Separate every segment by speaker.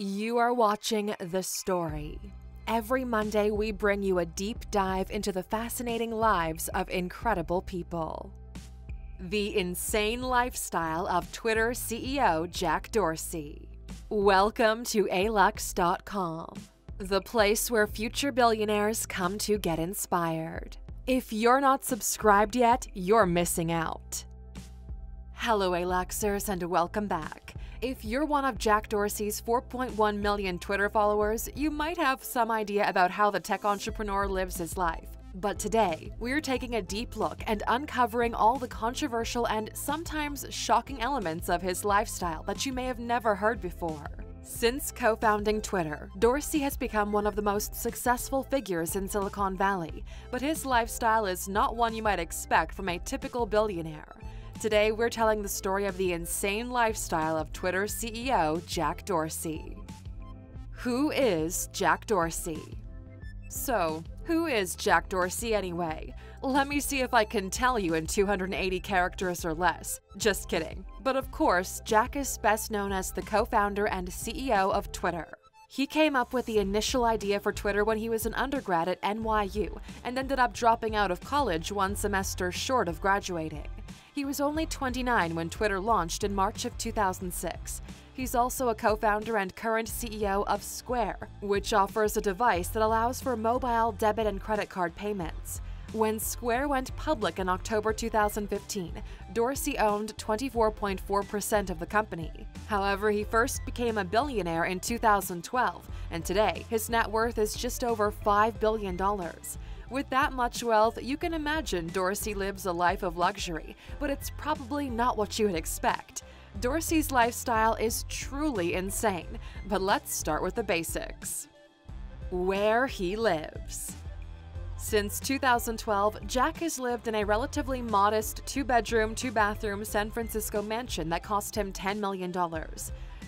Speaker 1: You are watching The Story. Every Monday, we bring you a deep dive into the fascinating lives of incredible people. The insane lifestyle of Twitter CEO Jack Dorsey. Welcome to alux.com, the place where future billionaires come to get inspired. If you're not subscribed yet, you're missing out. Hello, Aluxers, and welcome back. If you're one of Jack Dorsey's 4.1 million Twitter followers, you might have some idea about how the tech entrepreneur lives his life. But today, we're taking a deep look and uncovering all the controversial and sometimes shocking elements of his lifestyle that you may have never heard before. Since co founding Twitter, Dorsey has become one of the most successful figures in Silicon Valley, but his lifestyle is not one you might expect from a typical billionaire. Today, we're telling the story of the insane lifestyle of Twitter CEO Jack Dorsey. Who is Jack Dorsey? So, who is Jack Dorsey anyway? Let me see if I can tell you in 280 characters or less. Just kidding. But of course, Jack is best known as the co founder and CEO of Twitter. He came up with the initial idea for Twitter when he was an undergrad at NYU and ended up dropping out of college one semester short of graduating. He was only 29 when Twitter launched in March of 2006. He's also a co founder and current CEO of Square, which offers a device that allows for mobile debit and credit card payments. When Square went public in October 2015, Dorsey owned 24.4% of the company. However, he first became a billionaire in 2012, and today his net worth is just over $5 billion. With that much wealth, you can imagine Dorsey lives a life of luxury, but it's probably not what you would expect. Dorsey's lifestyle is truly insane, but let's start with the basics. Where he lives. Since 2012, Jack has lived in a relatively modest two bedroom, two bathroom San Francisco mansion that cost him $10 million.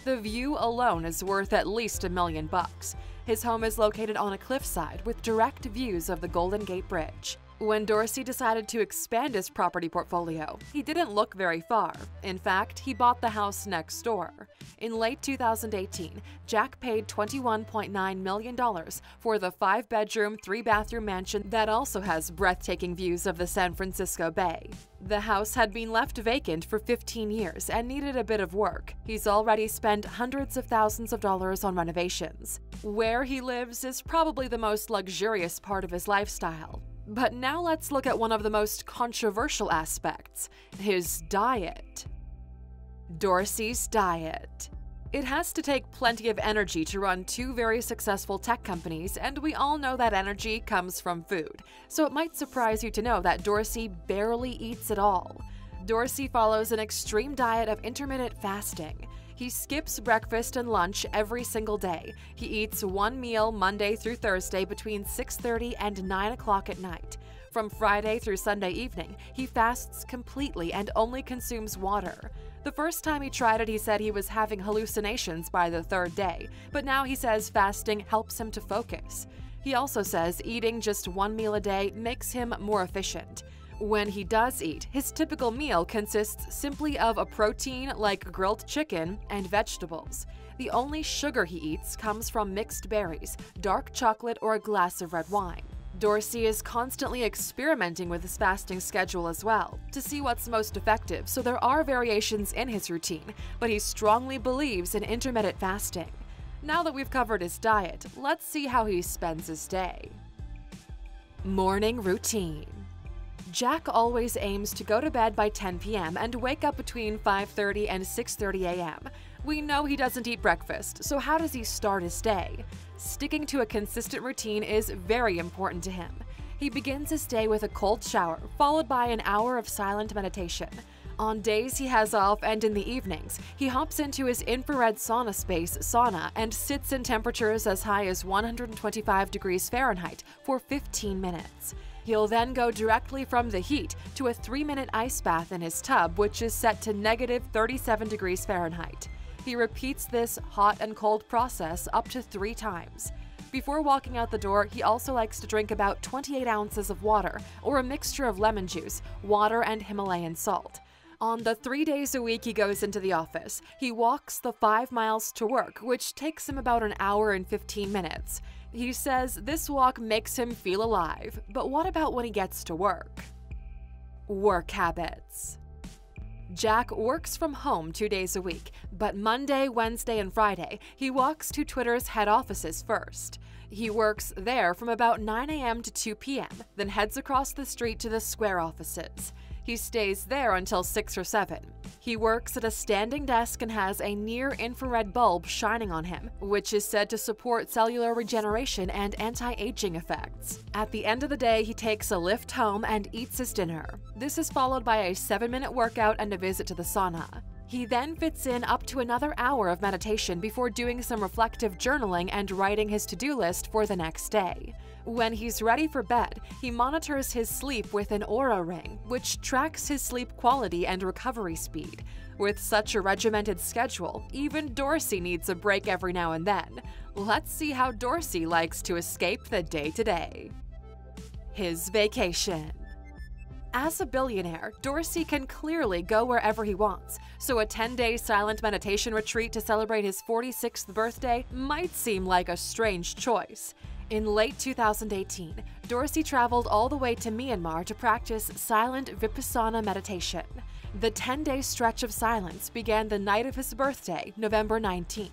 Speaker 1: The view alone is worth at least a million bucks. His home is located on a cliffside with direct views of the Golden Gate Bridge. When Dorsey decided to expand his property portfolio, he didn't look very far. In fact, he bought the house next door. In late 2018, Jack paid $21.9 million for the five bedroom, three bathroom mansion that also has breathtaking views of the San Francisco Bay. The house had been left vacant for 15 years and needed a bit of work. He's already spent hundreds of thousands of dollars on renovations. Where he lives is probably the most luxurious part of his lifestyle. But now let's look at one of the most controversial aspects his diet. Dorsey's diet. It has to take plenty of energy to run two very successful tech companies, and we all know that energy comes from food. So it might surprise you to know that Dorsey barely eats at all. Dorsey follows an extreme diet of intermittent fasting. He skips breakfast and lunch every single day. He eats one meal Monday through Thursday between 6:30 and 9 o'clock at night. From Friday through Sunday evening, he fasts completely and only consumes water. The first time he tried it, he said he was having hallucinations by the third day, but now he says fasting helps him to focus. He also says eating just one meal a day makes him more efficient. When he does eat, his typical meal consists simply of a protein like grilled chicken and vegetables. The only sugar he eats comes from mixed berries, dark chocolate, or a glass of red wine. Dorsey is constantly experimenting with his fasting schedule as well to see what's most effective, so there are variations in his routine, but he strongly believes in intermittent fasting. Now that we've covered his diet, let's see how he spends his day. Morning routine. Jack always aims to go to bed by 10 p.m. and wake up between 5:30 and 6:30 a.m. We know he doesn't eat breakfast, so how does he start his day? Sticking to a consistent routine is very important to him. He begins his day with a cold shower, followed by an hour of silent meditation. On days he has off and in the evenings, he hops into his infrared SaunaSpace, sauna, and sits in temperatures as high as 125 degrees Fahrenheit for 15 minutes. He'll then go directly from the heat to a 3 minute ice bath in his tub, which is set to negative 37 degrees Fahrenheit. He repeats this hot and cold process up to three times. Before walking out the door, he also likes to drink about 28 ounces of water or a mixture of lemon juice, water, and Himalayan salt. On the three days a week he goes into the office, he walks the five miles to work, which takes him about an hour and 15 minutes. He says this walk makes him feel alive, but what about when he gets to work? Work habits. Jack works from home two days a week, but Monday, Wednesday, and Friday, he walks to Twitter's head offices first. He works there from about 9 a.m. to 2 p.m., then heads across the street to the Square offices. He stays there until 6 or 7. He works at a standing desk and has a near infrared bulb shining on him, which is said to support cellular regeneration and anti aging effects. At the end of the day, he takes a lift home and eats his dinner. This is followed by a 7 minute workout and a visit to the sauna. He then fits in up to another hour of meditation before doing some reflective journaling and writing his to do list for the next day. When he's ready for bed, he monitors his sleep with an Oura ring, which tracks his sleep quality and recovery speed. With such a regimented schedule, even Dorsey needs a break every now and then. Let's see how Dorsey likes to escape the day to day. His vacation. As a billionaire, Dorsey can clearly go wherever he wants, so a 10 day silent meditation retreat to celebrate his 46th birthday might seem like a strange choice. In late 2018, Dorsey traveled all the way to Myanmar to practice silent vipassana meditation. The 10 day stretch of silence began the night of his birthday, November 19th.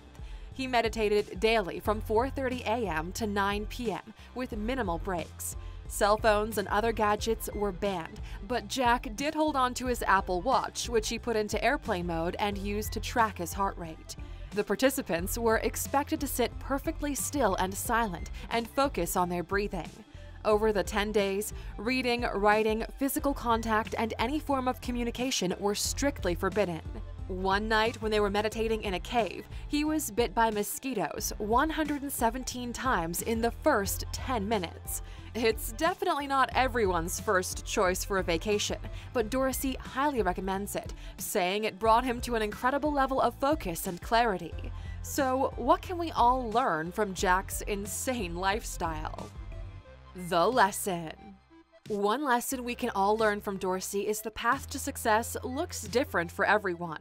Speaker 1: He meditated daily from 4:30 a.m. to 9 p.m. with minimal breaks. Cell phones and other gadgets were banned, but Jack did hold on to his Apple Watch, which he put into airplane mode and used to track his heart rate. The participants were expected to sit perfectly still and silent and focus on their breathing. Over the 10 days, reading, writing, physical contact, and any form of communication were strictly forbidden. One night, when they were meditating in a cave, he was bit by mosquitoes 117 times in the first 10 minutes. It's definitely not everyone's first choice for a vacation, but Dorsey highly recommends it, saying it brought him to an incredible level of focus and clarity. So, what can we all learn from Jack's insane lifestyle? The lesson. One lesson we can all learn from Dorsey is the path to success looks different for everyone.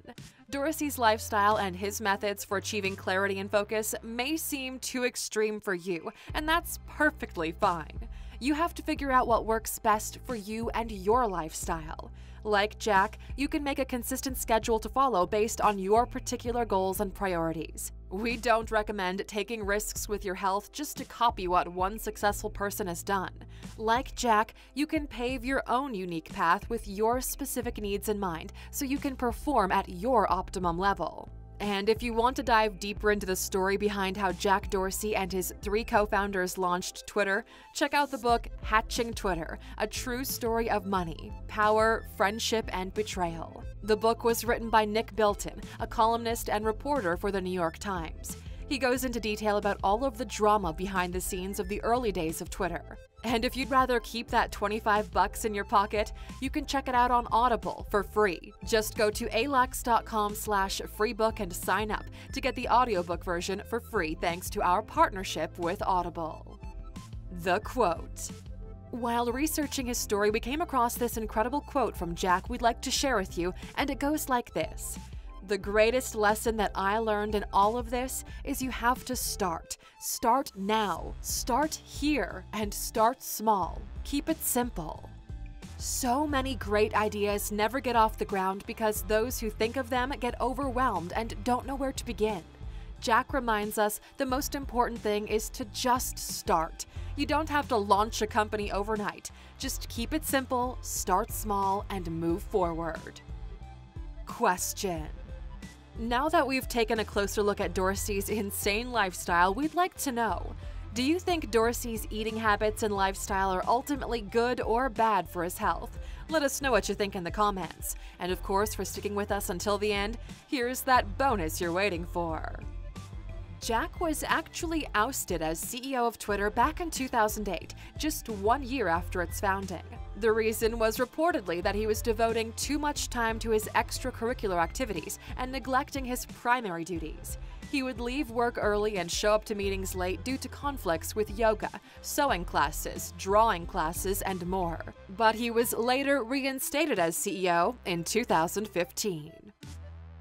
Speaker 1: Dorsey's lifestyle and his methods for achieving clarity and focus may seem too extreme for you, and that's perfectly fine. You have to figure out what works best for you and your lifestyle. Like Jack, you can make a consistent schedule to follow based on your particular goals and priorities. We don't recommend taking risks with your health just to copy what one successful person has done. Like Jack, you can pave your own unique path with your specific needs in mind so you can perform at your optimum level. And if you want to dive deeper into the story behind how Jack Dorsey and his three co founders launched Twitter, check out the book Hatching Twitter A True Story of Money, Power, Friendship, and Betrayal. The book was written by Nick Bilton, a columnist and reporter for the New York Times. He goes into detail about all of the drama behind the scenes of the early days of Twitter. And if you'd rather keep that 25 bucks in your pocket, you can check it out on Audible for free. Just go to alux.com slash freebook and sign up to get the audiobook version for free thanks to our partnership with Audible. The quote. While researching his story, we came across this incredible quote from Jack we'd like to share with you, and it goes like this the greatest lesson that I learned in all of this is you have to start. Start now. Start here and start small. Keep it simple. So many great ideas never get off the ground because those who think of them get overwhelmed and don't know where to begin. Jack reminds us the most important thing is to just start. You don't have to launch a company overnight. Just keep it simple, start small, and move forward. Question now that we've taken a closer look at Dorsey's insane lifestyle, we'd like to know do you think Dorsey's eating habits and lifestyle are ultimately good or bad for his health? Let us know what you think in the comments. And of course, for sticking with us until the end, here's that bonus you're waiting for. Jack was actually ousted as CEO of Twitter back in 2008, just one year after its founding. The reason was reportedly that he was devoting too much time to his extracurricular activities and neglecting his primary duties. He would leave work early and show up to meetings late due to conflicts with yoga, sewing classes, drawing classes, and more. But he was later reinstated as CEO in 2015.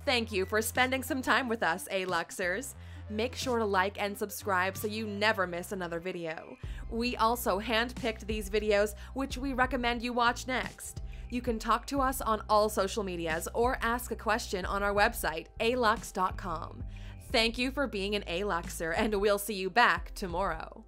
Speaker 1: Thank you for spending some time with us, A-Luxers. Make sure to like and subscribe so you never miss another video. We also handpicked these videos, which we recommend you watch next. You can talk to us on all social medias or ask a question on our website, alux.com. Thank you for being an A-Luxer, and we'll see you back tomorrow.